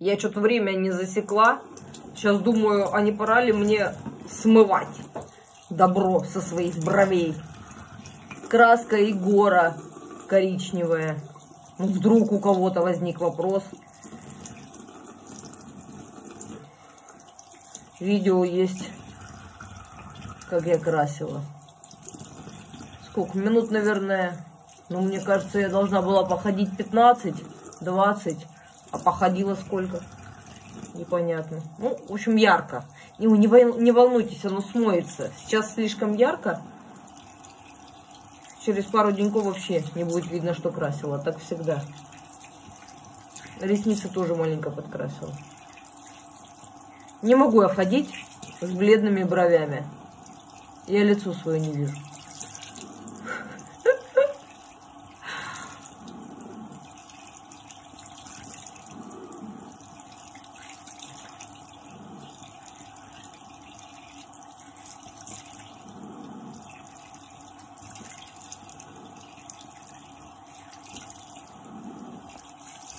Я что-то время не засекла. Сейчас думаю, а не пора ли мне смывать добро со своих бровей. Краска и коричневая. Ну, вдруг у кого-то возник вопрос. Видео есть, как я красила. Сколько? Минут, наверное. Ну, мне кажется, я должна была походить 15, 20. А походила сколько? Непонятно. Ну, в общем, ярко. Не, не, не волнуйтесь, оно смоется. Сейчас слишком ярко. Через пару деньков вообще не будет видно, что красила. Так всегда. Ресницы тоже маленько подкрасила. Не могу я ходить с бледными бровями. Я лицо свое не вижу.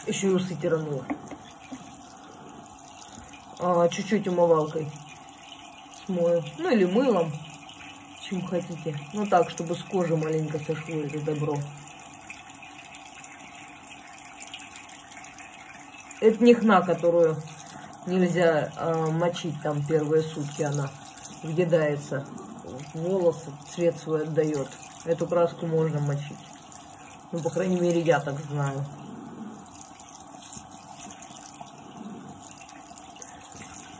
Еще и тиранула. А, чуть-чуть умывалкой смою. Ну или мылом, чем хотите. Ну так, чтобы с кожи маленько сошло это добро. Это не хна, которую нельзя э, мочить там первые сутки. Она въедается волосы, цвет свой отдает. Эту краску можно мочить. Ну, по крайней мере, я так знаю.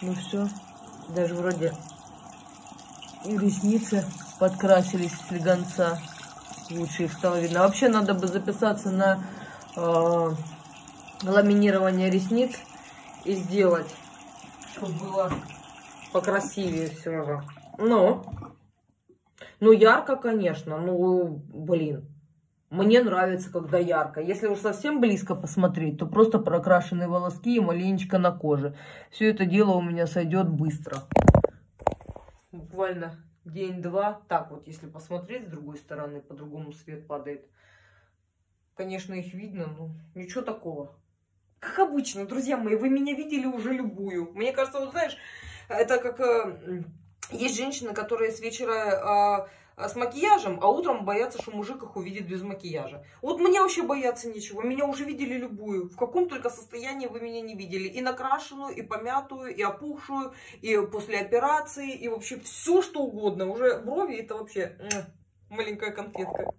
Ну все, даже вроде и ресницы подкрасились слегонца. Лучше их стало видно. Вообще надо бы записаться на э, ламинирование ресниц и сделать, чтобы было покрасивее все же. Но, ну ярко, конечно, ну блин. Мне нравится, когда ярко. Если уж совсем близко посмотреть, то просто прокрашенные волоски и маленечко на коже. Все это дело у меня сойдет быстро. Буквально день-два. Так вот, если посмотреть с другой стороны, по-другому свет падает. Конечно, их видно, но ничего такого. Как обычно, друзья мои, вы меня видели уже любую. Мне кажется, вот знаешь, это как... Э, есть женщины, которые с вечера... Э, с макияжем, а утром боятся, что мужик их увидит без макияжа. Вот мне вообще бояться нечего. Меня уже видели любую. В каком только состоянии вы меня не видели. И накрашенную, и помятую, и опухшую, и после операции, и вообще все что угодно. Уже брови это вообще маленькая конфетка.